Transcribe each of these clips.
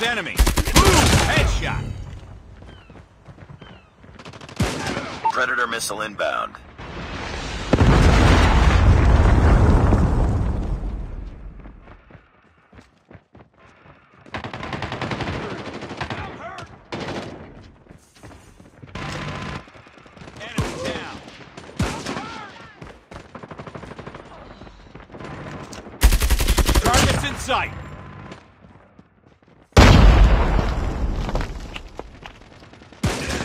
with enemy. Headshot. Predator missile inbound. Targets in sight.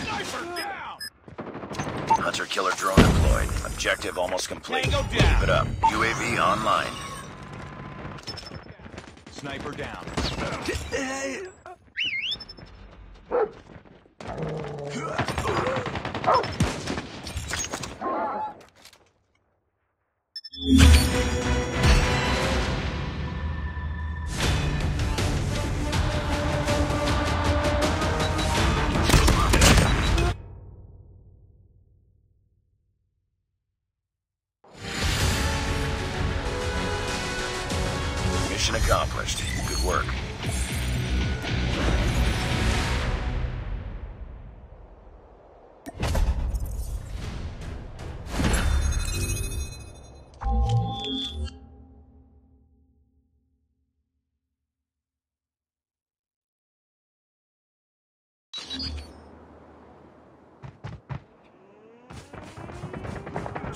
Sniper down. Hunter killer drone deployed. Objective almost complete. Down. Keep it up. UAV online. Sniper down.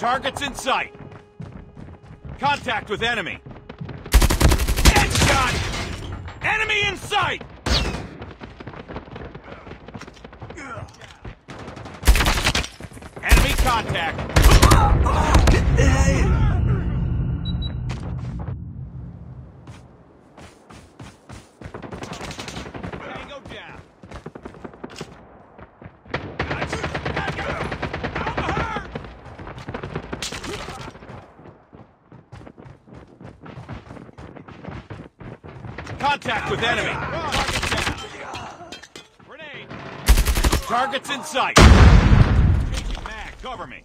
Targets in sight. Contact with enemy. Headshot! Enemy in sight! Enemy contact. Tango down. Contact with enemy. Targets in sight. Changing mag. Cover me.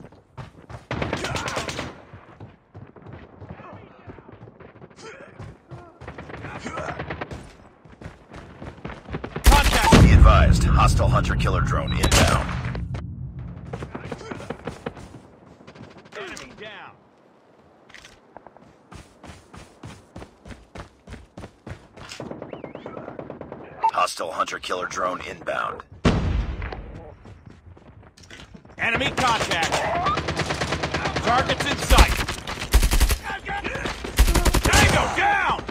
Contact. Be advised. Hostile hunter killer drone inbound. Enemy down. Hostile hunter killer drone inbound. Enemy contact. Targets in sight. Tango down.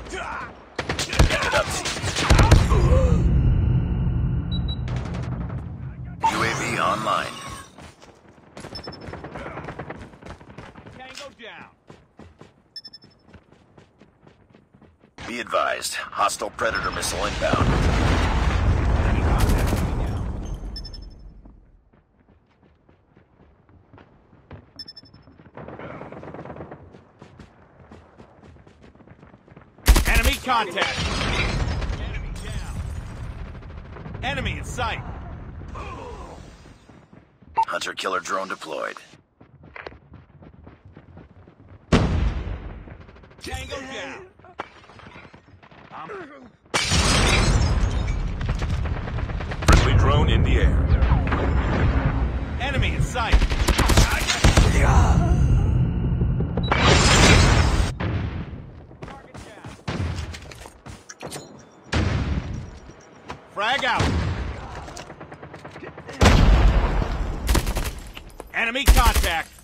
UAV online. Tango down. Be advised. Hostile predator missile inbound. Enemy contact coming down. Enemy contact. Enemy down. Enemy in sight. Hunter killer drone deployed. Frag out. Enemy contact.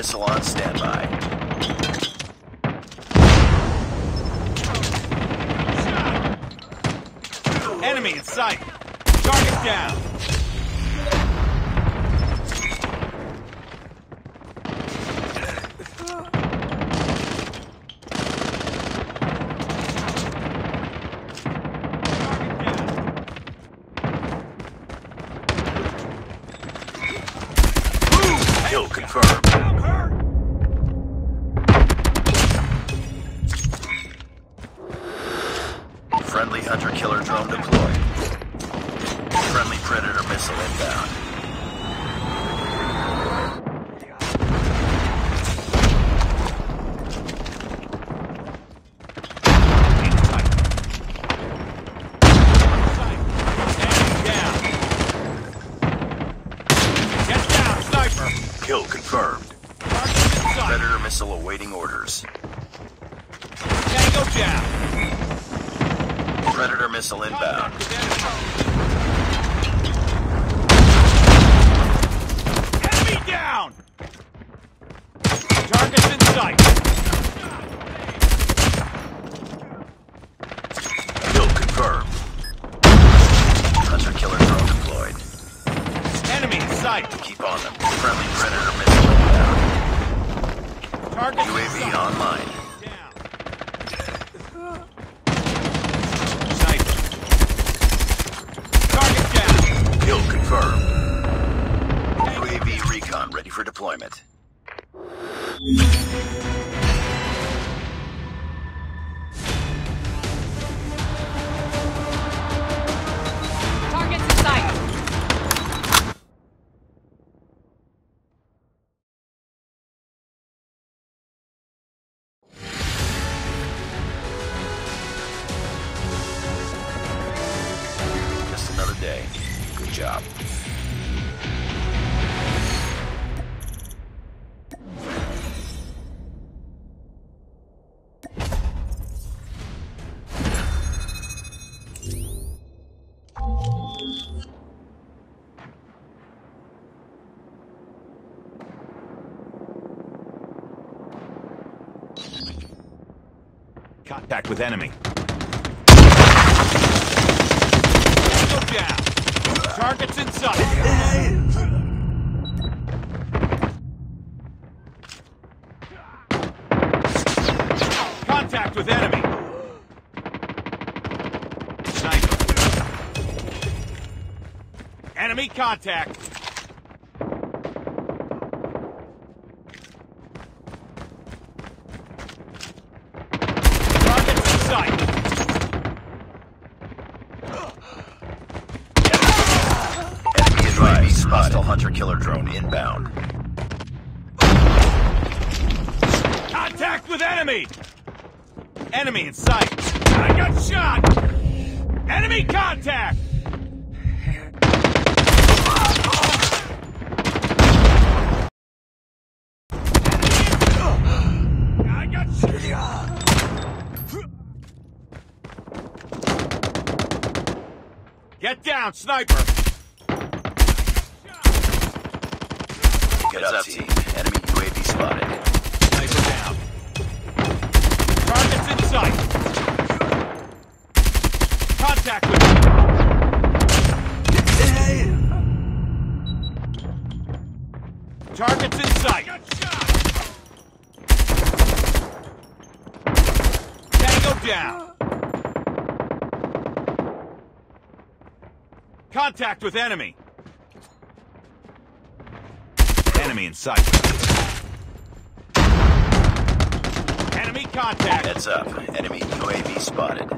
missile on standby. Enemy in sight. Target down. Contact with enemy. Go down. Targets inside. Contact with enemy. Sniper. Enemy contact. Enemy in sight! I got shot! Enemy contact! I got shot! Get down, sniper! Heads up, team. Enemy UAV spotted. Sniper down. Targets in sight. Contact with Targets in sight. Tango down. Contact with enemy. Enemy in sight. Enemy contact. Heads up. Enemy UAV spotted.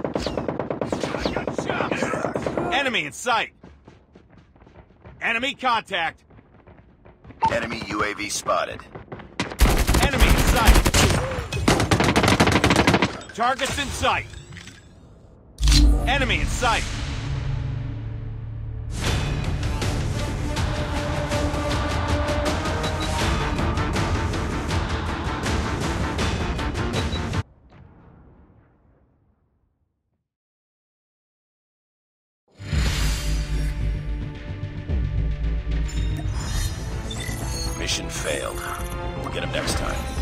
Enemy in sight. Enemy contact. Enemy UAV spotted. Enemy in sight. Targets in sight. Enemy in sight. Mission failed. We'll get him next time.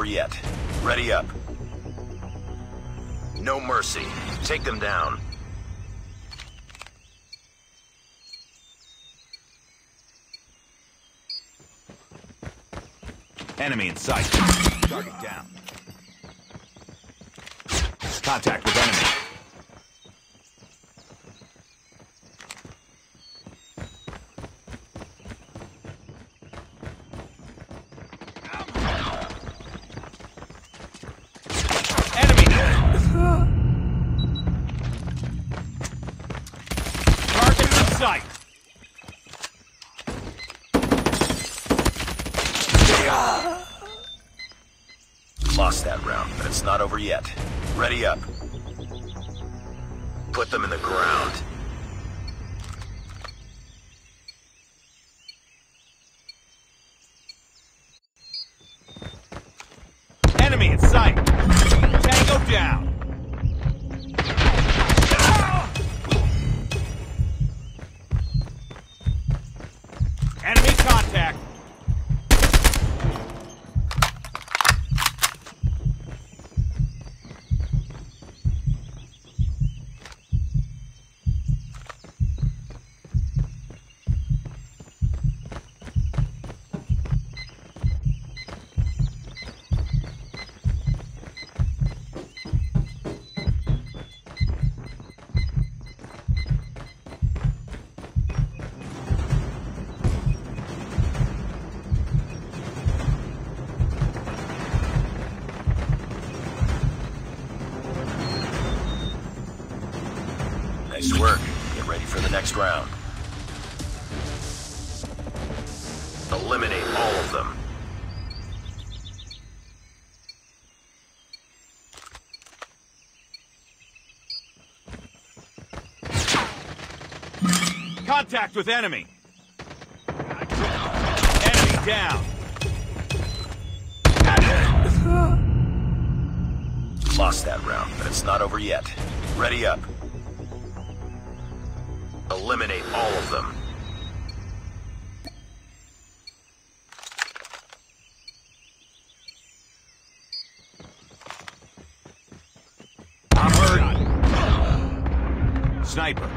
Over yet. Ready up. No mercy. Take them down. Enemy in sight. Target down. Contact with enemy. Enemy! Target in sight. Lost that round, but it's not over yet. Ready up. Put them in the ground. The next round. Eliminate all of them. Contact with enemy. Enemy down. Lost that round, but it's not over yet. Ready up. Eliminate all of them. I'm hurt. Sniper.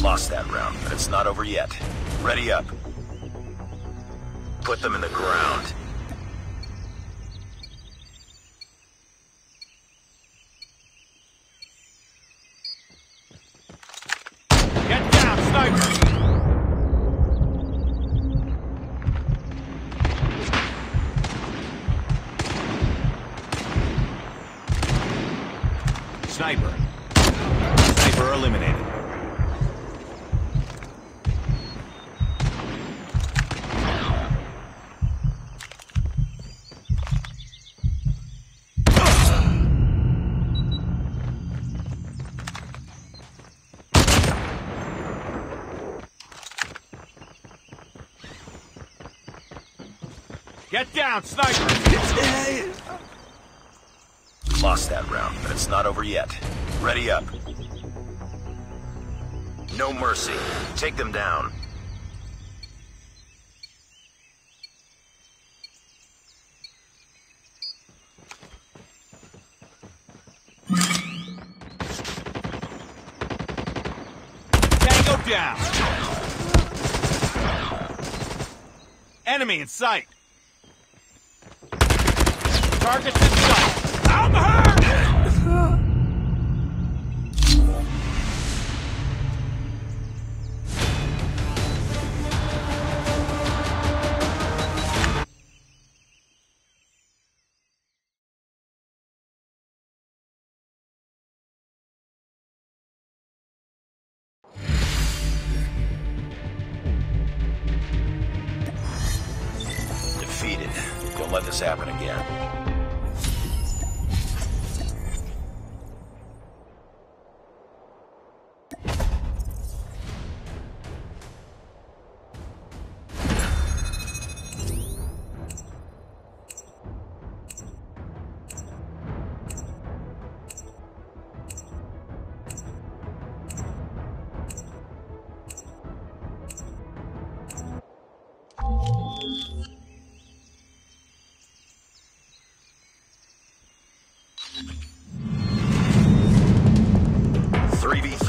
Lost that round, but it's not over yet. Ready up. Put them in the ground. Get down, sniper! Lost that round, but it's not over yet. Ready up. No mercy. Take them down. Tango down! Enemy in sight! Targets in sight!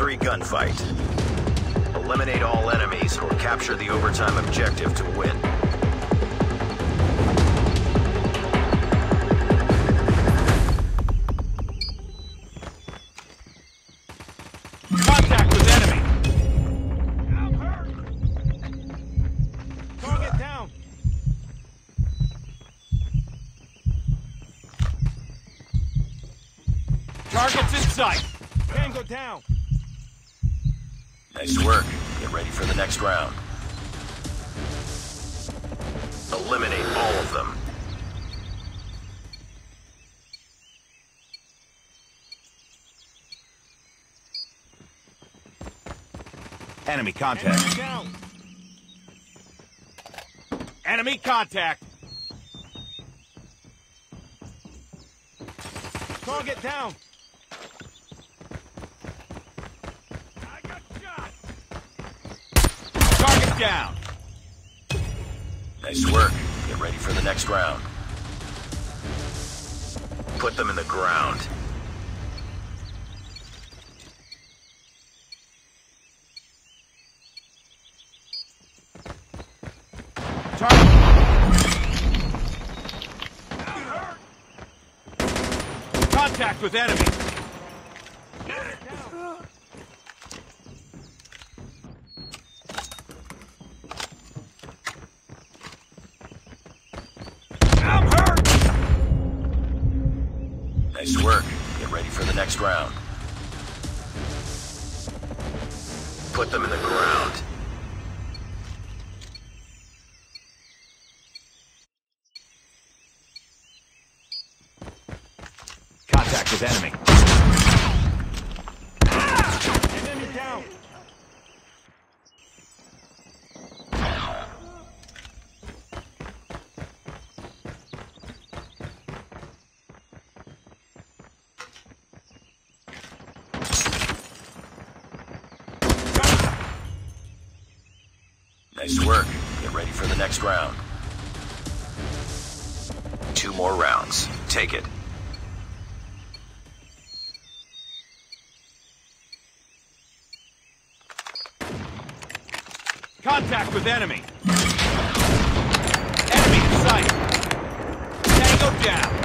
3 gunfight. Eliminate all enemies or capture the overtime objective to win. Targets in sight. Tango down. Nice work. Get ready for the next round. Eliminate all of them. Enemy contact. Enemy down. Enemy contact! Target down. I got shot! Target down! Nice work. Get ready for the next round. Put them in the ground. Target! Contact with enemy! I'm hurt! Nice work. Get ready for the next round. Put them in the ground. Contact with enemy. Enemy next round. Two more rounds. Take it. Contact with enemy. Enemy in sight. Tango down.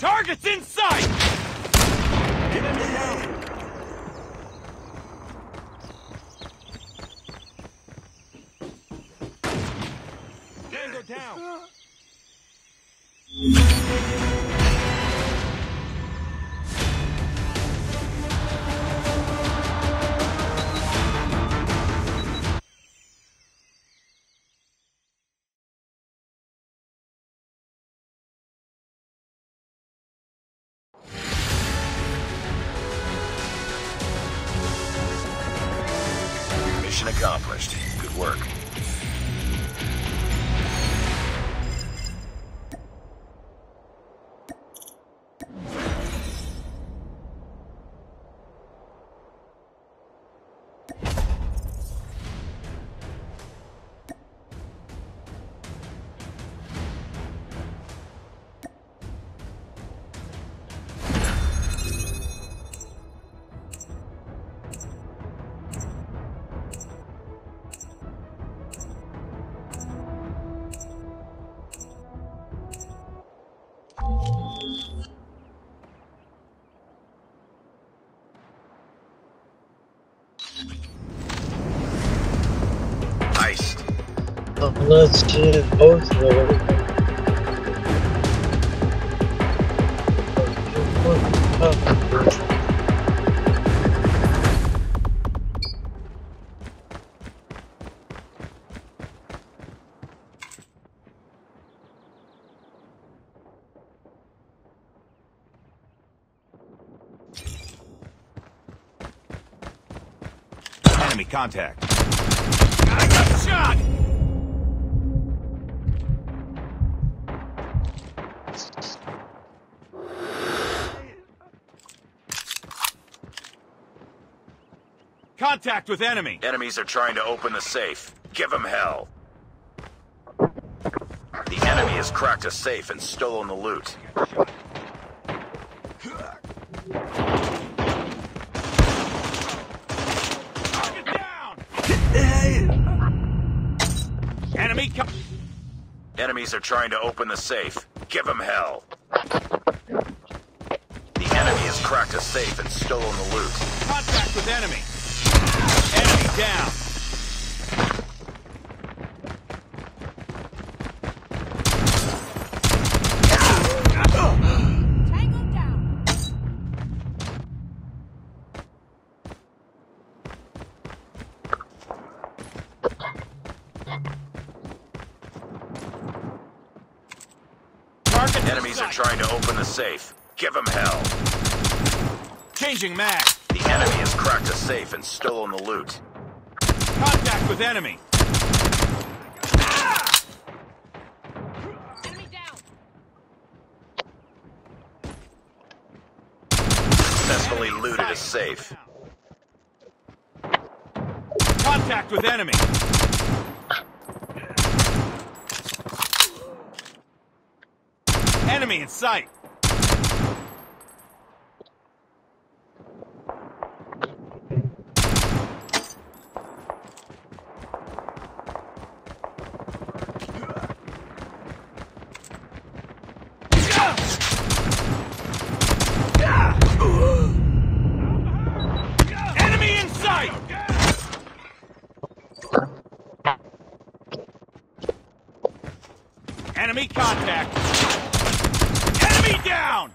Target's in sight! Let's do both of. Enemy contact. Contact with enemy. Enemies are trying to open the safe. Give them hell. The enemy has cracked a safe and stolen the loot. Target down! enemy Enemies are trying to open the safe. Give them hell. The enemy has cracked a safe and stolen the loot. Contact with enemy. Enemy down. Tango down. Target in Enemies are trying to open the safe. Give them hell. Changing mag. Enemy has cracked a safe and stolen the loot. Contact with enemy. Enemy down. Successfully looted a safe. Contact with enemy. Enemy in sight. Enemy in sight! Contact! Enemy down!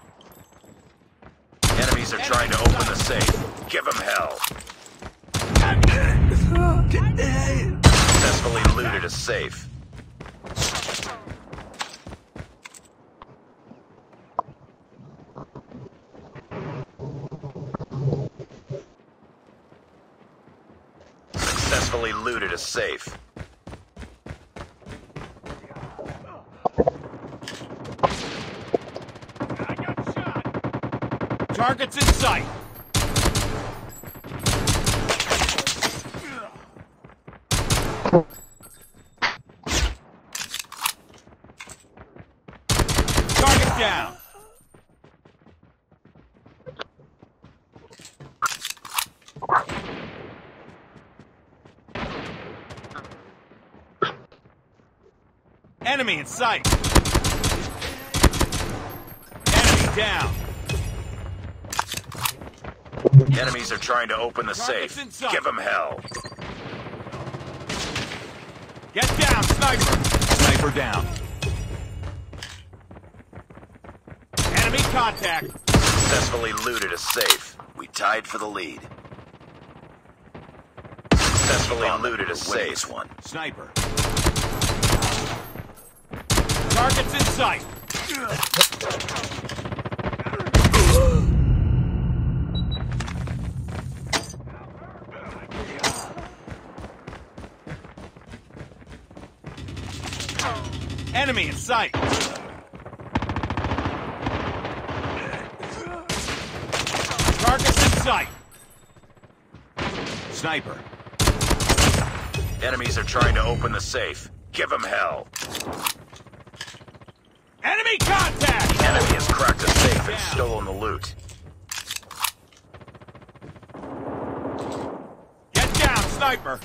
Enemies are trying to open the safe. Give them hell. Successfully looted a safe. Successfully looted a safe. I got shot! Targets in sight! Target down! Enemy in sight! Enemy down! Enemies are trying to open the safe. Give them hell. Get down, sniper! Sniper down. Enemy contact! Successfully looted a safe. We tied for the lead. Successfully looted a safe. One. Sniper. Targets in sight! Enemy in sight! Targets in sight! Sniper. Enemies are trying to open the safe. Give them hell. Enemy contact! Enemy has cracked a safe and stolen the loot. Get down, sniper!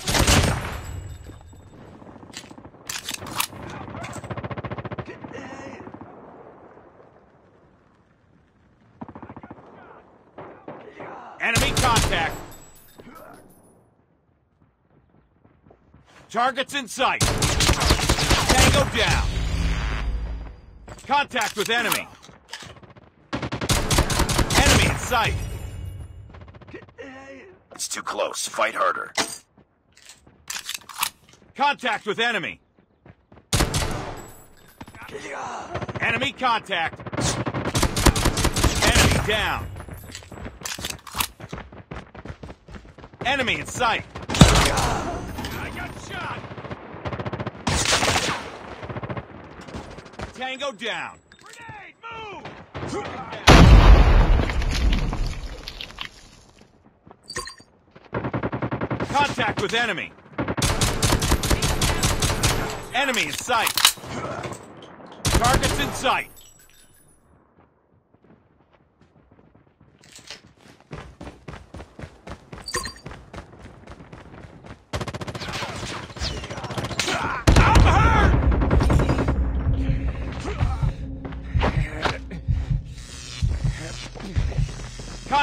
Enemy contact! Targets in sight! Tango down! Contact with enemy! Enemy in sight! It's too close. Fight harder. Contact with enemy! Enemy contact! Enemy down! Enemy in sight! I got shot! Tango down! Grenade, move! Contact with enemy! Enemy in sight! Targets in sight!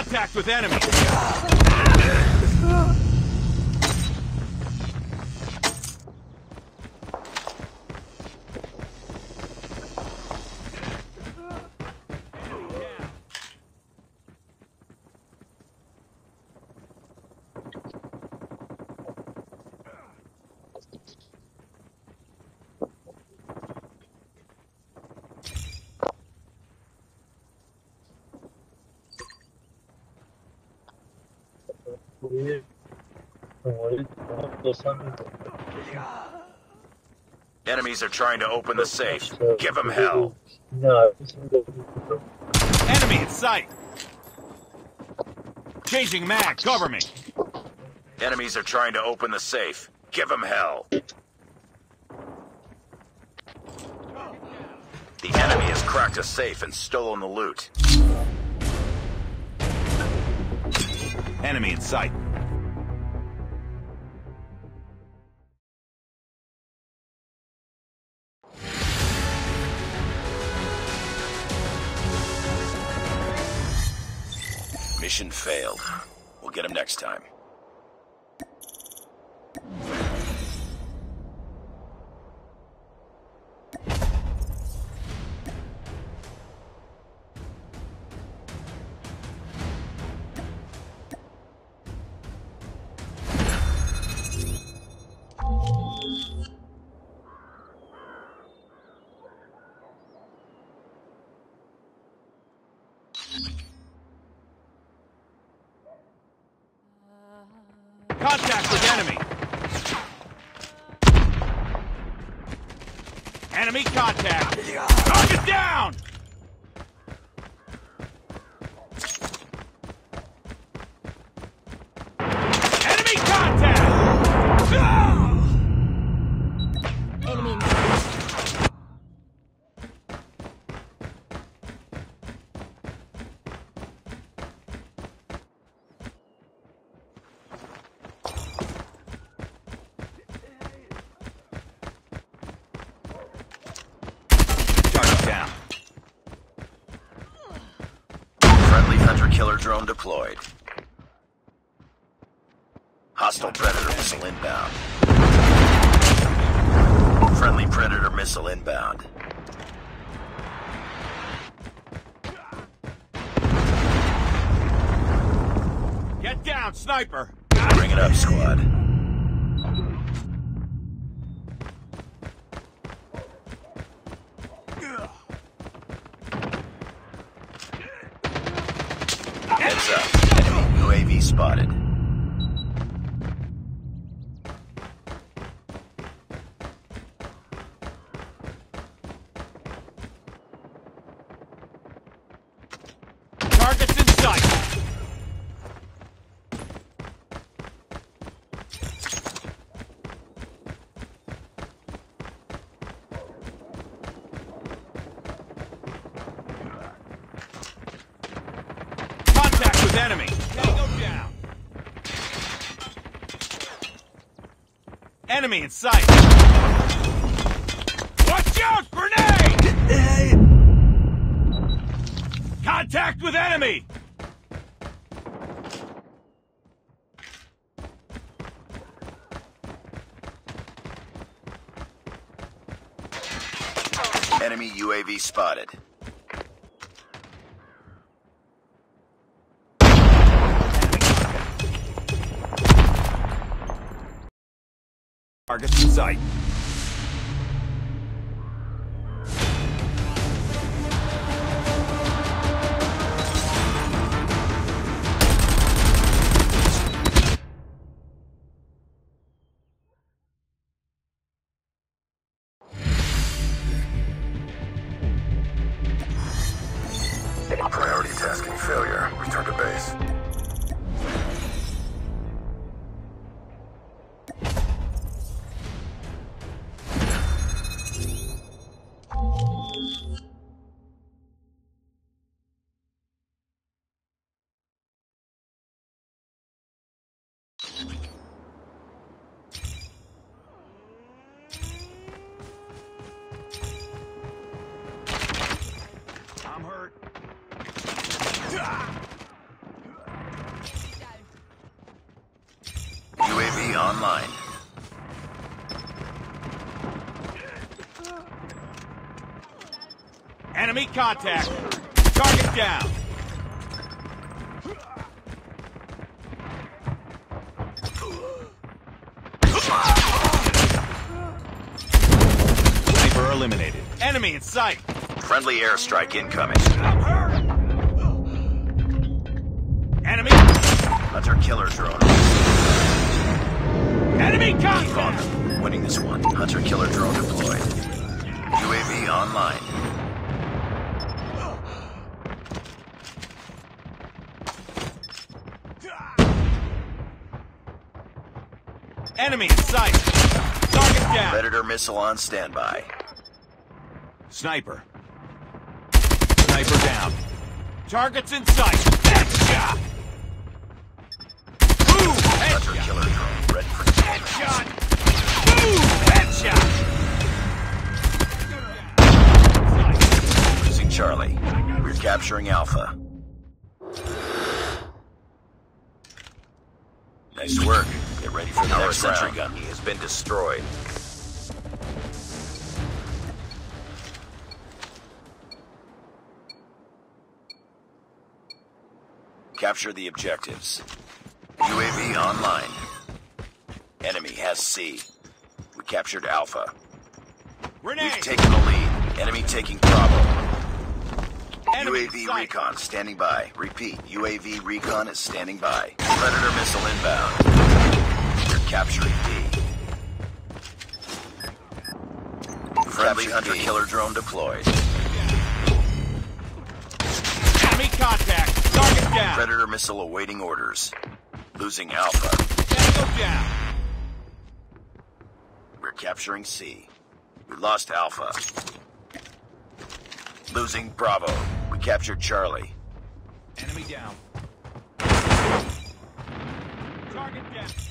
Contact with enemy! Enemies are trying to open the safe. Give them hell. No. Enemy in sight. Changing mag. Cover me. Enemies are trying to open the safe. Give them hell. The enemy has cracked a safe and stolen the loot. Enemy in sight. Mission failed. We'll get him next time. Drone deployed. Hostile Predator missile inbound. Friendly Predator missile inbound. Get down, sniper! Bring it up, squad. Heads up. Enemy UAV spotted. Targets in sight! Contact with enemy. Tango down. Enemy in sight. Watch out! Grenade! Contact with enemy! Enemy UAV spotted. Enemy contact. Target down. Sniper eliminated. Enemy in sight. Friendly airstrike incoming. I'm hurt. Enemy. Hunter-killer drone. Enemy contact. Winning this one. Hunter-killer drone deployed. UAV online. Enemy in sight. Target down. Predator missile on standby. Sniper. Sniper down. Targets in sight. Headshot. Boom. Headshot. Hunter-killer drone ready for Headshot. Boom. Headshot. losing Charlie. We're capturing Alpha. Nice work. Get ready for the Our next sentry round. gun has been destroyed. Capture the objectives. UAV online. Enemy has C. We captured Alpha. We've taken the lead. Enemy taking Bravo. Enemy UAV sight. recon standing by. Repeat, UAV recon is standing by. Predator missile inbound. Capturing B. Friendly hunter-killer drone deployed. Enemy contact. Target down. Predator missile awaiting orders. Losing Alpha. Tango down. We're capturing C. We lost Alpha. Losing Bravo. We captured Charlie. Enemy down. Target down.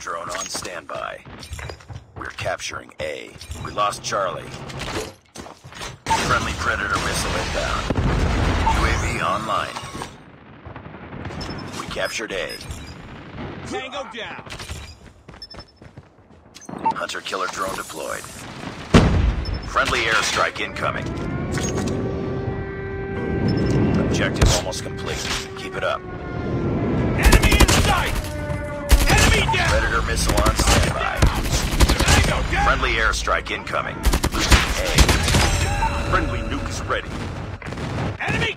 Drone on standby. We're capturing A. We lost Charlie. Friendly Predator missile inbound. UAV online. We captured A. Tango down. Hunter-killer drone deployed. Friendly airstrike incoming. Objective almost complete. Keep it up. Predator missile on standby. Friendly airstrike incoming. A. Friendly nuke is ready. Enemy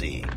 captured